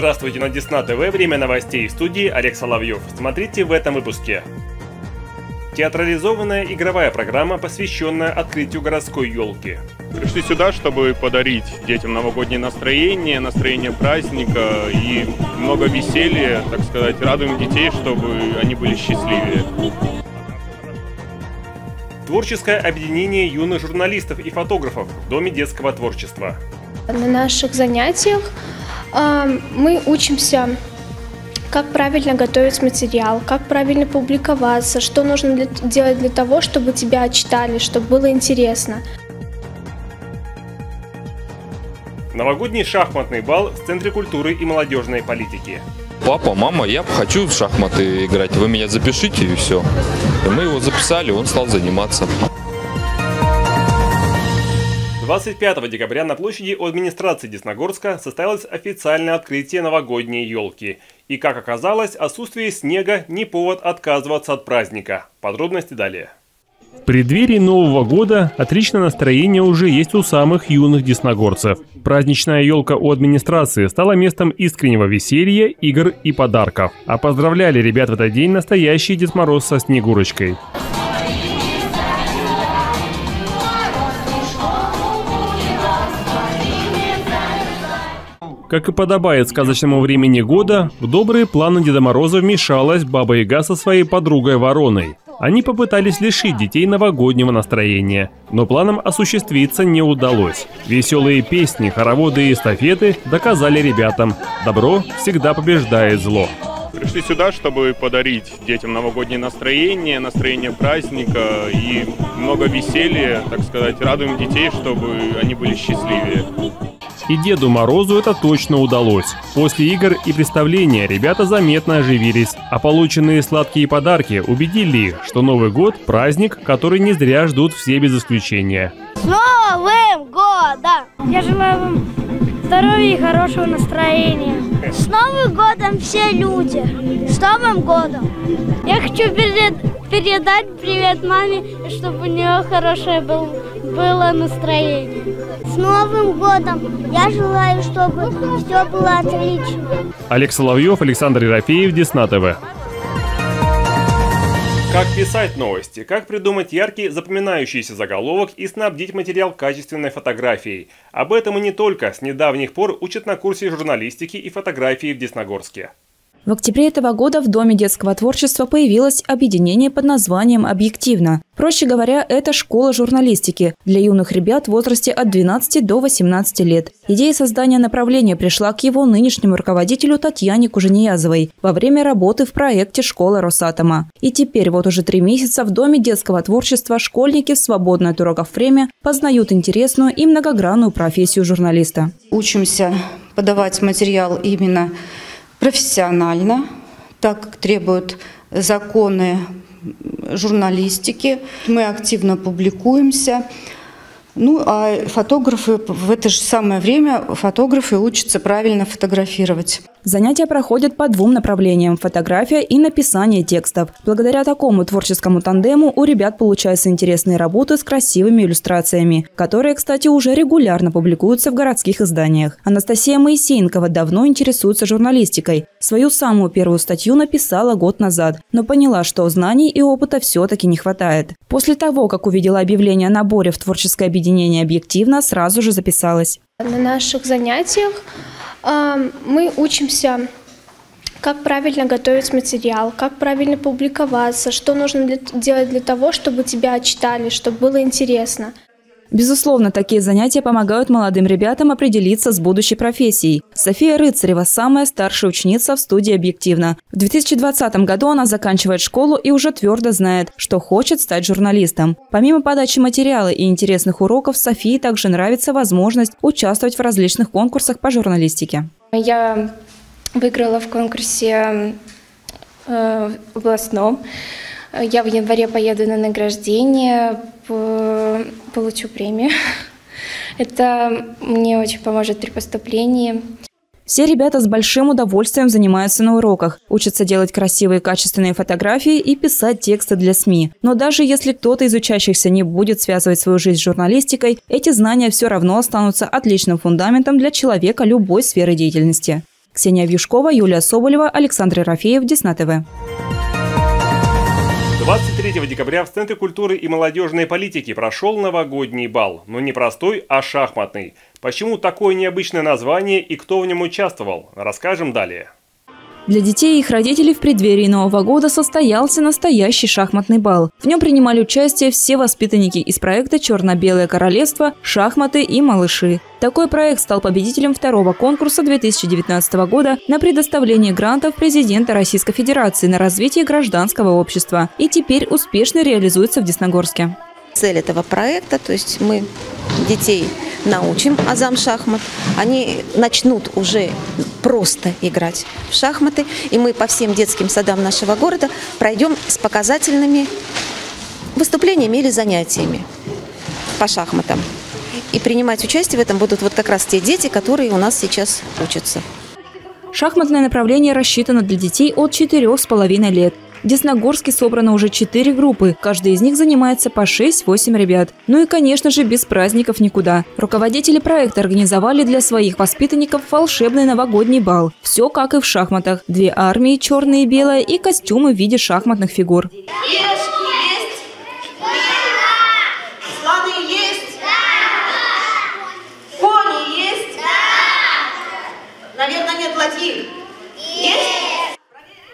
Здравствуйте на Десна ТВ. Время новостей в студии Олег Соловьев. Смотрите в этом выпуске. Театрализованная игровая программа, посвященная открытию городской елки. Пришли сюда, чтобы подарить детям новогоднее настроение, настроение праздника и много веселья, так сказать, радуем детей, чтобы они были счастливее. Творческое объединение юных журналистов и фотографов в Доме детского творчества. На наших занятиях мы учимся, как правильно готовить материал, как правильно публиковаться, что нужно для, делать для того, чтобы тебя читали, чтобы было интересно. Новогодний шахматный бал в Центре культуры и молодежной политики. Папа, мама, я хочу в шахматы играть, вы меня запишите и все. И мы его записали, он стал заниматься. 25 декабря на площади у администрации Десногорска состоялось официальное открытие новогодней елки. И, как оказалось, отсутствие снега не повод отказываться от праздника. Подробности далее. В преддверии Нового года отличное настроение уже есть у самых юных десногорцев. Праздничная елка у администрации стала местом искреннего веселья, игр и подарков. А поздравляли ребят в этот день настоящий Дед Мороз со Снегурочкой. Как и подобает сказочному времени года, в добрые планы Деда Мороза вмешалась Баба Яга со своей подругой Вороной. Они попытались лишить детей новогоднего настроения, но планам осуществиться не удалось. Веселые песни, хороводы и эстафеты доказали ребятам – добро всегда побеждает зло. Пришли сюда, чтобы подарить детям новогоднее настроение, настроение праздника и много веселья, так сказать, радуем детей, чтобы они были счастливее. И Деду Морозу это точно удалось. После игр и представления ребята заметно оживились, а полученные сладкие подарки убедили их, что Новый год – праздник, который не зря ждут все без исключения. С Новым годом! Я желаю вам здоровья и хорошего настроения. С Новым годом все люди! С Новым годом! Я хочу перед, передать привет маме, чтобы у нее хорошее был, было настроение. С Новым годом! Я желаю, чтобы все было отлично. Олег Соловьев, Александр Ерофеев, Десна ТВ. Как писать новости, как придумать яркий запоминающийся заголовок и снабдить материал качественной фотографией. Об этом и не только с недавних пор учат на курсе журналистики и фотографии в Десногорске. В октябре этого года в Доме детского творчества появилось объединение под названием «Объективно». Проще говоря, это школа журналистики для юных ребят в возрасте от 12 до 18 лет. Идея создания направления пришла к его нынешнему руководителю Татьяне Кужениязовой во время работы в проекте «Школа Росатома». И теперь вот уже три месяца в Доме детского творчества школьники в свободное от уроков время познают интересную и многогранную профессию журналиста. Учимся подавать материал именно профессионально, так как требуют законы журналистики. Мы активно публикуемся. Ну, а фотографы в это же самое время фотографы учатся правильно фотографировать. Занятия проходят по двум направлениям – фотография и написание текстов. Благодаря такому творческому тандему у ребят получаются интересные работы с красивыми иллюстрациями, которые, кстати, уже регулярно публикуются в городских изданиях. Анастасия Моисеенкова давно интересуется журналистикой. Свою самую первую статью написала год назад, но поняла, что знаний и опыта все-таки не хватает. После того, как увидела объявление о наборе в творческое объединение «Объективно», сразу же записалась. На наших занятиях мы учимся, как правильно готовить материал, как правильно публиковаться, что нужно для, делать для того, чтобы тебя читали, чтобы было интересно. Безусловно, такие занятия помогают молодым ребятам определиться с будущей профессией. София Рыцарева – самая старшая ученица в студии «Объективно». В 2020 году она заканчивает школу и уже твердо знает, что хочет стать журналистом. Помимо подачи материала и интересных уроков, Софии также нравится возможность участвовать в различных конкурсах по журналистике. Я выиграла в конкурсе э, областном. Я в январе поеду на награждение, получу премию. Это мне очень поможет при поступлении. Все ребята с большим удовольствием занимаются на уроках, учатся делать красивые качественные фотографии и писать тексты для СМИ. Но даже если кто-то из учащихся не будет связывать свою жизнь с журналистикой, эти знания все равно останутся отличным фундаментом для человека любой сферы деятельности. Ксения Вьюшкова, Юлия Соболева, Александр Рафеев, Десна ТВ. 23 декабря в Центре культуры и молодежной политики прошел новогодний бал, но не простой, а шахматный. Почему такое необычное название и кто в нем участвовал, расскажем далее. Для детей и их родителей в преддверии Нового года состоялся настоящий шахматный бал. В нем принимали участие все воспитанники из проекта «Черно-белое королевство», «Шахматы» и «Малыши». Такой проект стал победителем второго конкурса 2019 года на предоставление грантов президента Российской Федерации на развитие гражданского общества и теперь успешно реализуется в Десногорске. Цель этого проекта, то есть мы детей научим азам шахмат, они начнут уже просто играть в шахматы, и мы по всем детским садам нашего города пройдем с показательными выступлениями или занятиями по шахматам. И принимать участие в этом будут вот как раз те дети, которые у нас сейчас учатся. Шахматное направление рассчитано для детей от 4,5 лет. В Десногорске собрано уже четыре группы. Каждая из них занимается по 6-8 ребят. Ну и, конечно же, без праздников никуда. Руководители проекта организовали для своих воспитанников волшебный новогодний бал. Все как и в шахматах. Две армии, черные и белые, и костюмы в виде шахматных фигур. Наверное, нет ладьи.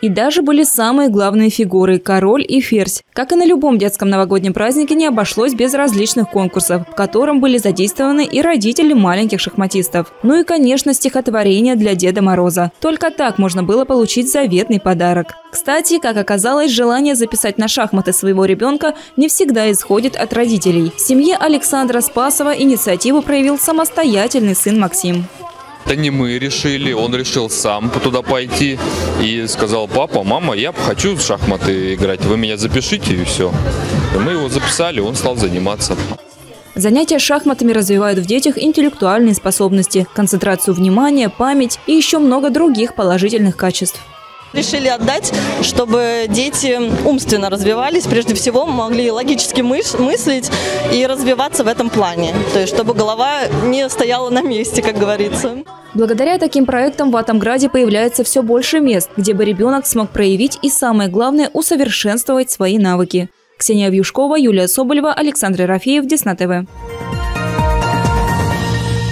И даже были самые главные фигуры – король и ферзь. Как и на любом детском новогоднем празднике, не обошлось без различных конкурсов, в котором были задействованы и родители маленьких шахматистов. Ну и, конечно, стихотворение для Деда Мороза. Только так можно было получить заветный подарок. Кстати, как оказалось, желание записать на шахматы своего ребенка не всегда исходит от родителей. В семье Александра Спасова инициативу проявил самостоятельный сын Максим. Это не мы решили, он решил сам туда пойти и сказал, папа, мама, я хочу в шахматы играть, вы меня запишите и все. И мы его записали, он стал заниматься. Занятия шахматами развивают в детях интеллектуальные способности, концентрацию внимания, память и еще много других положительных качеств. Решили отдать, чтобы дети умственно развивались, прежде всего могли логически мыслить и развиваться в этом плане. То есть, чтобы голова не стояла на месте, как говорится. Благодаря таким проектам в Атомграде появляется все больше мест, где бы ребенок смог проявить и, самое главное, усовершенствовать свои навыки. Ксения Вьюшкова, Юлия Соболева, Александр Рафеев, Десна ТВ.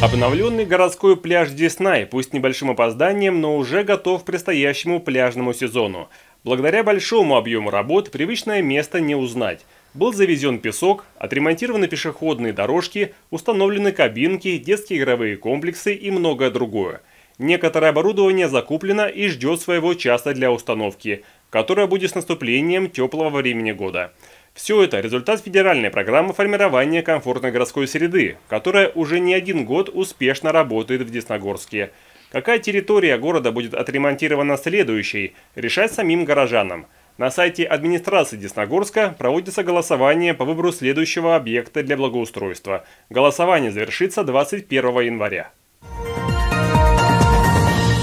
Обновленный городской пляж Диснай, пусть небольшим опозданием, но уже готов к предстоящему пляжному сезону. Благодаря большому объему работ привычное место не узнать. Был завезен песок, отремонтированы пешеходные дорожки, установлены кабинки, детские игровые комплексы и многое другое. Некоторое оборудование закуплено и ждет своего часа для установки, которая будет с наступлением теплого времени года. Все это – результат федеральной программы формирования комфортной городской среды, которая уже не один год успешно работает в Десногорске. Какая территория города будет отремонтирована следующей, решать самим горожанам. На сайте администрации Десногорска проводится голосование по выбору следующего объекта для благоустройства. Голосование завершится 21 января.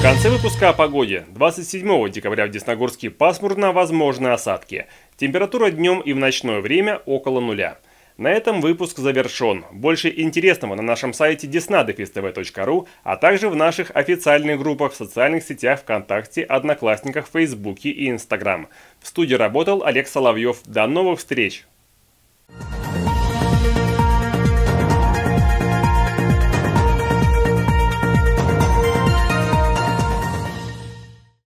В конце выпуска о погоде. 27 декабря в Десногорске пасмурно, возможны осадки. Температура днем и в ночное время около нуля. На этом выпуск завершен. Больше интересного на нашем сайте desnadefistv.ru, а также в наших официальных группах в социальных сетях ВКонтакте, Одноклассниках, Фейсбуке и Инстаграм. В студии работал Олег Соловьев. До новых встреч!